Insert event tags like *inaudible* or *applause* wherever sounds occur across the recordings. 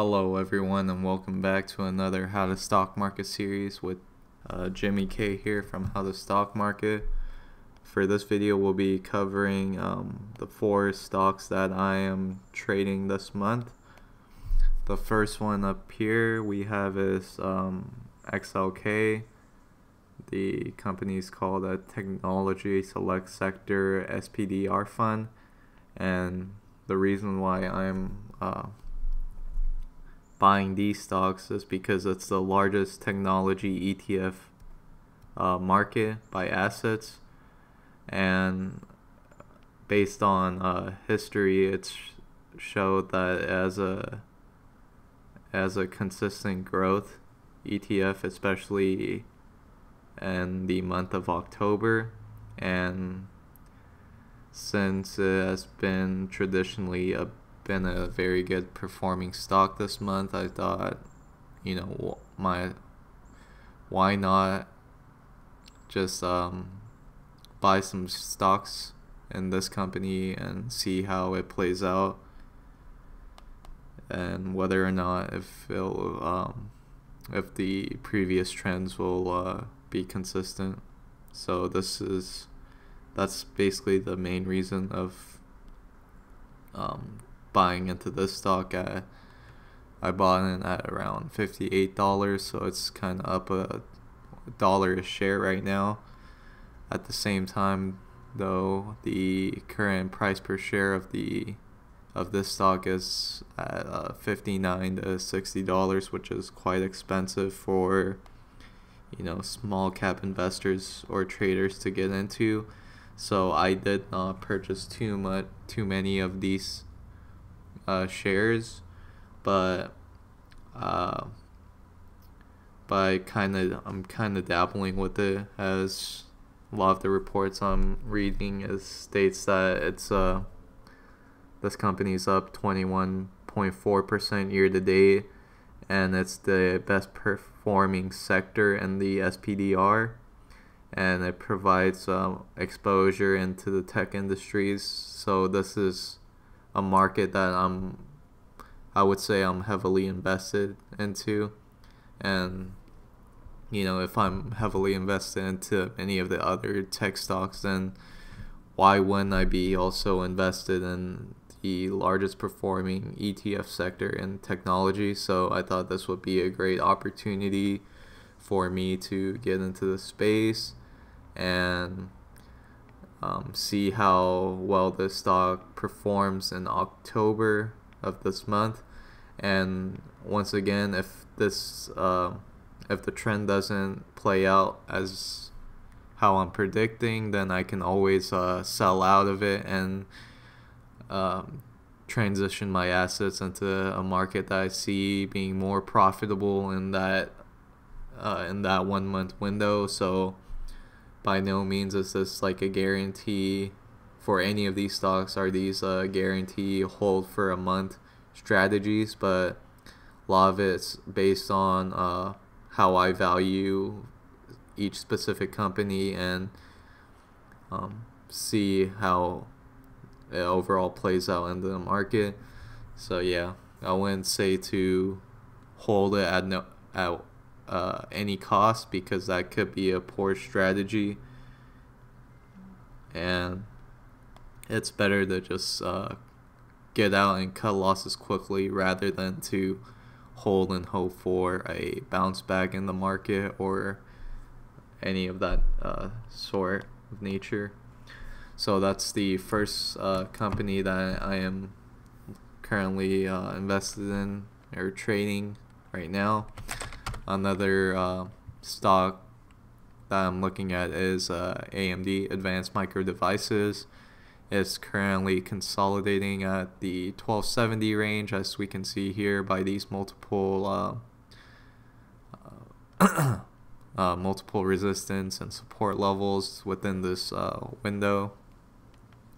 Hello, everyone, and welcome back to another How to Stock Market series with uh, Jimmy K here from How to Stock Market. For this video, we'll be covering um, the four stocks that I am trading this month. The first one up here we have is um, XLK. The company is called a Technology Select Sector SPDR Fund, and the reason why I'm uh, buying these stocks is because it's the largest technology ETF uh, market by assets, and based on uh, history, it's showed that as a as a consistent growth ETF, especially in the month of October, and since it has been traditionally a been a very good performing stock this month. I thought, you know, my why not just um, buy some stocks in this company and see how it plays out and whether or not if it'll um, if the previous trends will uh, be consistent. So this is that's basically the main reason of um, buying into this stock at I bought it at around $58 so it's kind of up a dollar a share right now. At the same time though the current price per share of the of this stock is at uh, 59 to 60 dollars which is quite expensive for you know small cap investors or traders to get into. So I did not purchase too much too many of these uh, shares, but uh, but kind of I'm kind of dabbling with it as a lot of the reports I'm reading is states that it's uh this company's up 21.4% year to date and it's the best performing sector in the SPDR and it provides um, exposure into the tech industries. So this is a market that I'm I would say I'm heavily invested into. And you know if I'm heavily invested into any of the other tech stocks then why wouldn't I be also invested in the largest performing ETF sector in technology? So I thought this would be a great opportunity for me to get into the space and um, see how well this stock performs in October of this month. And once again, if this uh, if the trend doesn't play out as how I'm predicting, then I can always uh, sell out of it and um, transition my assets into a market that I see being more profitable in that uh, in that one month window. So by no means is this like a guarantee for any of these stocks. Are these uh, guarantee hold for a month strategies? But a lot of it's based on uh, how I value each specific company and um, see how it overall plays out in the market. So yeah I wouldn't say to hold it at no at uh, any cost because that could be a poor strategy and it's better to just uh, get out and cut losses quickly rather than to hold and hope for a bounce back in the market or any of that uh, sort of nature. So that's the first uh, company that I am currently uh, invested in or trading right now. Another uh, stock that I'm looking at is uh, AMD Advanced Micro Devices. It's currently consolidating at the 1270 range, as we can see here by these multiple uh, *coughs* uh, multiple resistance and support levels within this uh, window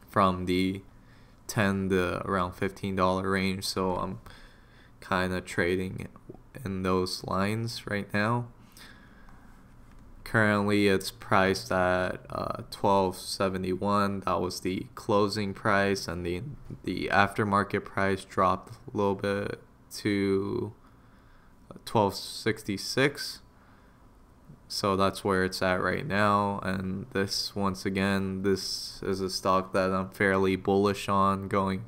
from the 10 to around $15 range. So I'm kind of trading in those lines right now. Currently, it's priced at uh, 12.71. That was the closing price, and the the aftermarket price dropped a little bit to 1266 so that's where it's at right now and this once again this is a stock that I'm fairly bullish on going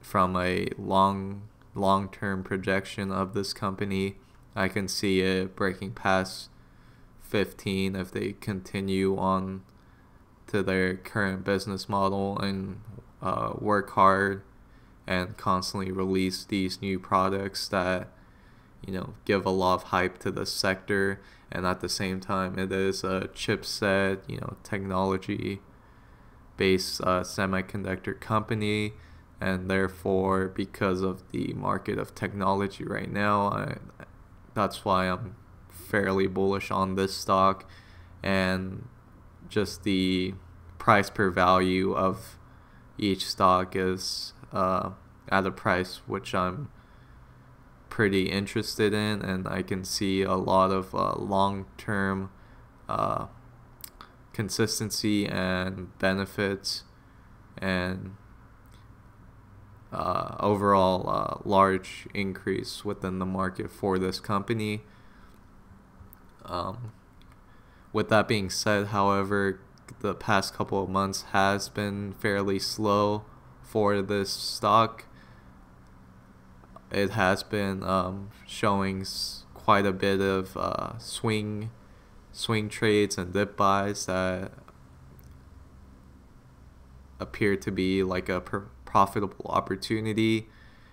from a long long-term projection of this company. I can see it breaking past 15 if they continue on to their current business model and uh, work hard and constantly release these new products that you know give a lot of hype to the sector. And at the same time it is a chipset you know technology based uh, semiconductor company and therefore because of the market of technology right now I, that's why i'm fairly bullish on this stock and just the price per value of each stock is uh, at a price which i'm pretty interested in, and I can see a lot of uh, long term uh, consistency and benefits and uh, overall uh, large increase within the market for this company. Um, with that being said, however, the past couple of months has been fairly slow for this stock it has been um, showing quite a bit of uh, swing swing trades and dip buys that appear to be like a profitable opportunity.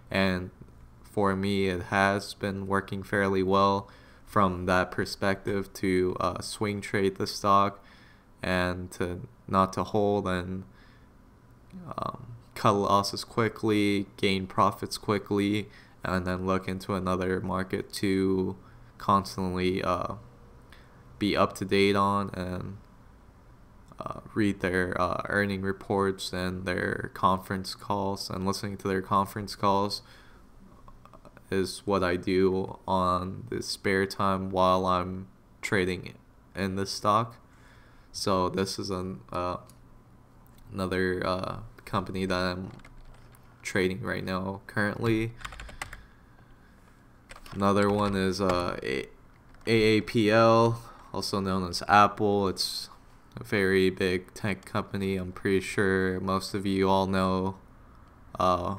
And for me it has been working fairly well from that perspective to uh, swing trade the stock and to not to hold and um, cut losses quickly gain profits quickly and then look into another market to constantly uh, be up to date on and uh, read their uh, earning reports and their conference calls and listening to their conference calls is what I do on the spare time while I'm trading in this stock. So this is an uh, another uh, company that I'm trading right now currently. Another one is uh, AAPL, also known as Apple. It's very big tech company. I'm pretty sure most of you all know uh,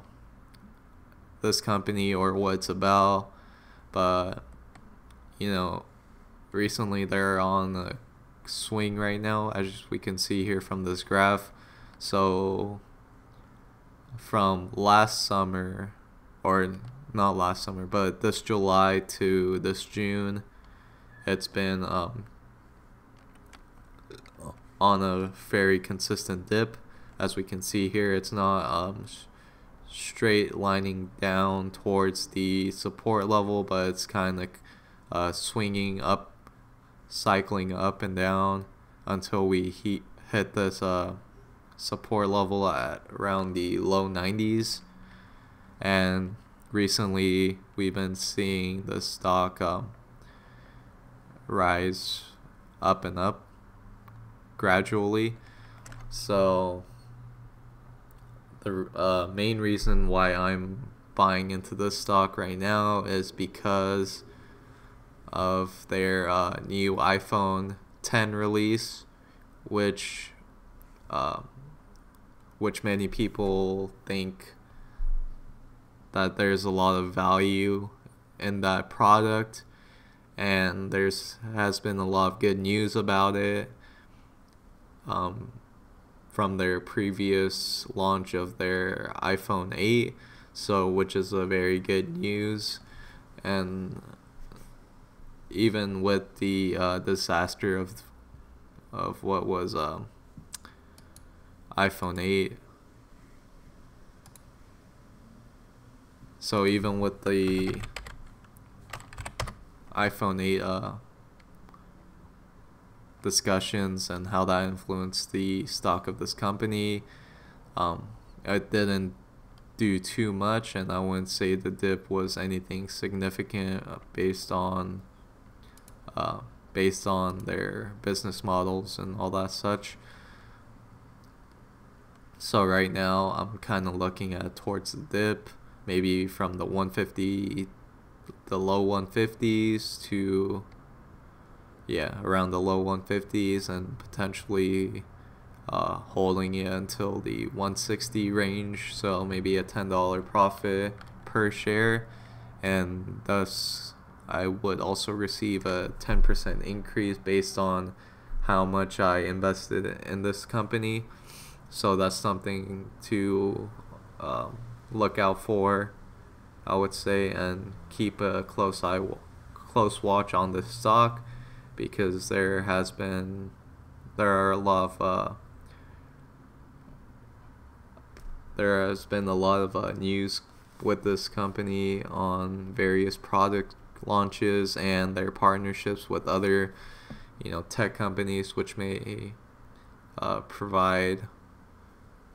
this company or what it's about. But, you know, recently they're on a swing right now, as we can see here from this graph. So, from last summer, or not last summer, but this July to this June, it's been um, on a very consistent dip. As we can see here, it's not um, straight lining down towards the support level, but it's kind of uh, swinging up, cycling up and down until we heat, hit this uh, support level at around the low 90s. And recently we've been seeing the stock um, rise up and up gradually. So the uh, main reason why I'm buying into this stock right now is because of their uh, new iPhone 10 release, which uh, which many people think that there's a lot of value in that product and there's has been a lot of good news about it um, from their previous launch of their iPhone 8 so which is a very good news. And even with the uh, disaster of of what was um, iPhone 8 So even with the iPhone 8 uh, discussions and how that influenced the stock of this company, um, it didn't do too much, and I wouldn't say the dip was anything significant uh, based on uh, based on their business models and all that such. So right now I'm kind of looking at towards the dip maybe from the 150 the low 150s to yeah around the low 150s and potentially uh, holding it until the 160 range so maybe a $10 profit per share. And thus I would also receive a 10% increase based on how much I invested in this company. So that's something to um, look out for I would say and keep a close eye close watch on the stock because there has been there are a lot of uh, there has been a lot of uh, news with this company on various product launches and their partnerships with other you know tech companies which may uh, provide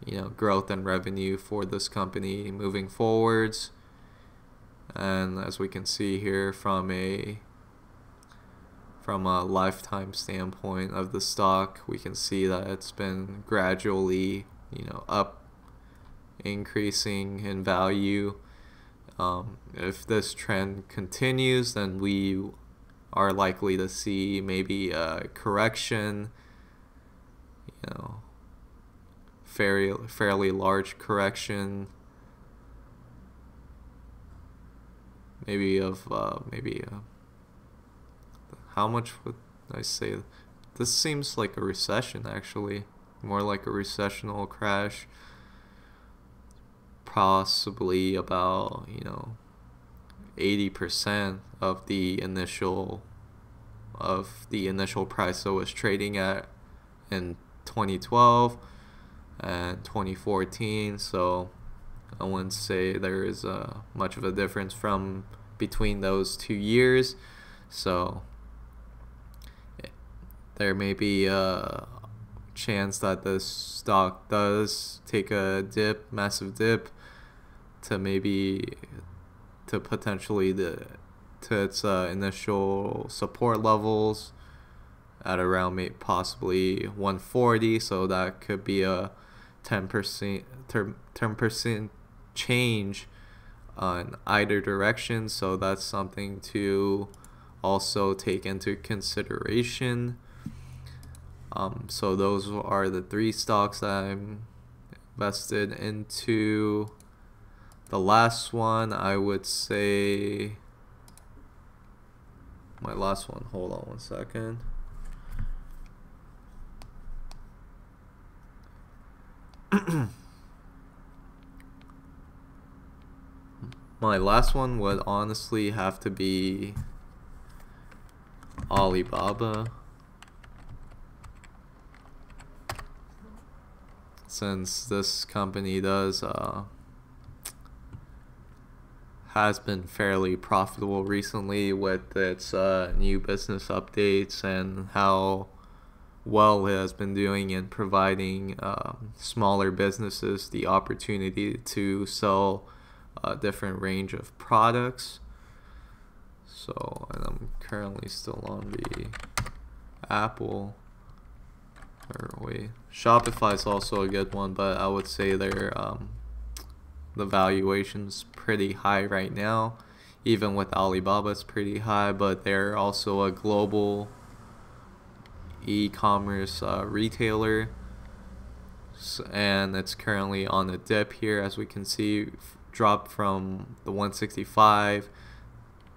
you know growth and revenue for this company moving forwards. And as we can see here from a from a lifetime standpoint of the stock we can see that it's been gradually you know up increasing in value. Um, if this trend continues then we are likely to see maybe a correction you know fairly fairly large correction. Maybe of uh, maybe uh, how much would I say? This seems like a recession actually. More like a recessional crash. Possibly about you know 80% of the initial of the initial price that was trading at in 2012 and 2014 so I wouldn't say there is uh, much of a difference from between those two years. So there may be a chance that the stock does take a dip, massive dip, to maybe to potentially the to its uh, initial support levels at around maybe possibly 140 so that could be a 10% 10% change on either direction. So that's something to also take into consideration um, so those are the three stocks that I'm invested into the last one I would say my last one hold on one second *clears throat* My last one would honestly have to be Alibaba. Since this company does uh, has been fairly profitable recently with its uh, new business updates and how well it has been doing in providing uh, smaller businesses the opportunity to sell a different range of products. So, and I'm currently still on the Apple. Or wait, Shopify is also a good one, but I would say their um, the valuation's pretty high right now. Even with Alibaba, it's pretty high, but they're also a global e-commerce uh, retailer and it's currently on a dip here as we can see dropped from the 165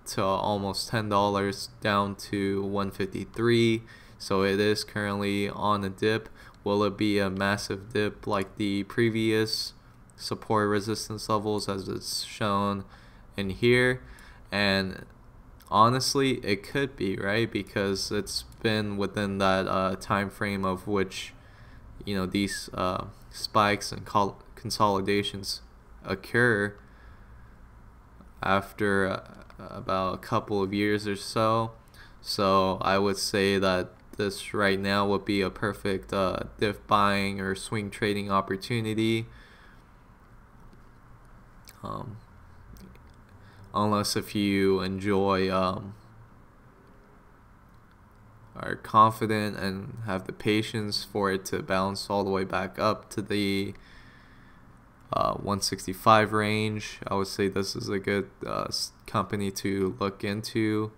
to almost $10 down to 153 so it is currently on a dip. Will it be a massive dip like the previous support resistance levels as it's shown in here? And honestly it could be right? Because it's been within that uh, time frame of which you know these uh, spikes and consolidations occur after uh, about a couple of years or so. So I would say that this right now would be a perfect uh, dip buying or swing trading opportunity. Um, unless if you enjoy um, are confident and have the patience for it to bounce all the way back up to the uh, 165 range. I would say this is a good uh, company to look into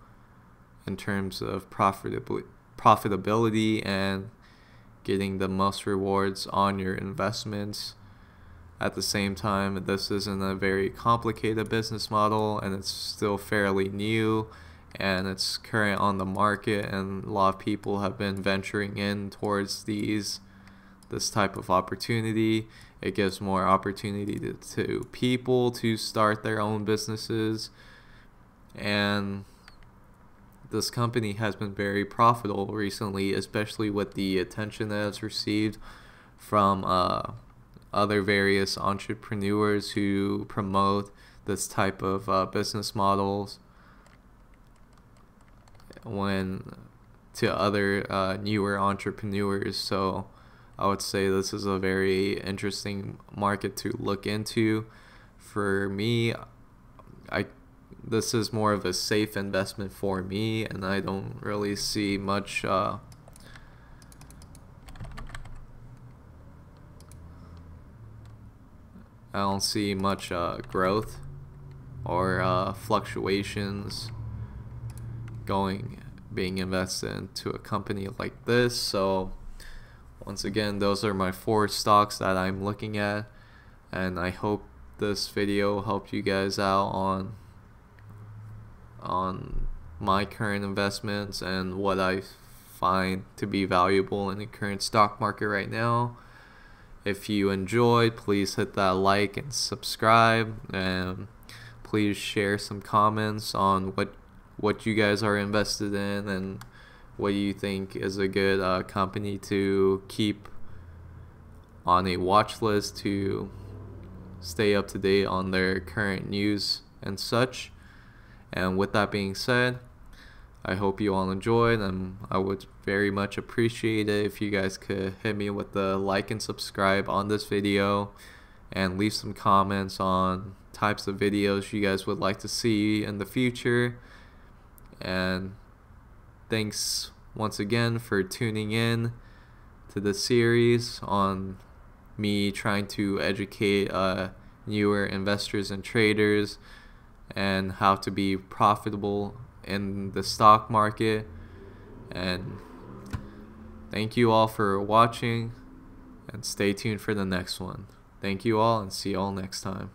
in terms of profitability, profitability and getting the most rewards on your investments. At the same time, this isn't a very complicated business model and it's still fairly new and it's current on the market and a lot of people have been venturing in towards these this type of opportunity. It gives more opportunity to, to people to start their own businesses and this company has been very profitable recently, especially with the attention that it's received from uh, other various entrepreneurs who promote this type of uh, business models when to other uh, newer entrepreneurs. So i would say this is a very interesting market to look into. For me i this is more of a safe investment for me and i don't really see much uh, I don't see much uh, growth or uh, fluctuations going being invested into a company like this. So once again, those are my four stocks that I'm looking at, and I hope this video helped you guys out on on my current investments and what I find to be valuable in the current stock market right now. If you enjoyed, please hit that like and subscribe and please share some comments on what what you guys are invested in and what you think is a good uh, company to keep on a watch list to stay up to date on their current news and such. And with that being said, I hope you all enjoyed, and I would very much appreciate it if you guys could hit me with the like and subscribe on this video and leave some comments on types of videos you guys would like to see in the future. And thanks once again for tuning in to the series on me trying to educate uh, newer investors and traders and how to be profitable in the stock market. And thank you all for watching and stay tuned for the next one. Thank you all and see you all next time.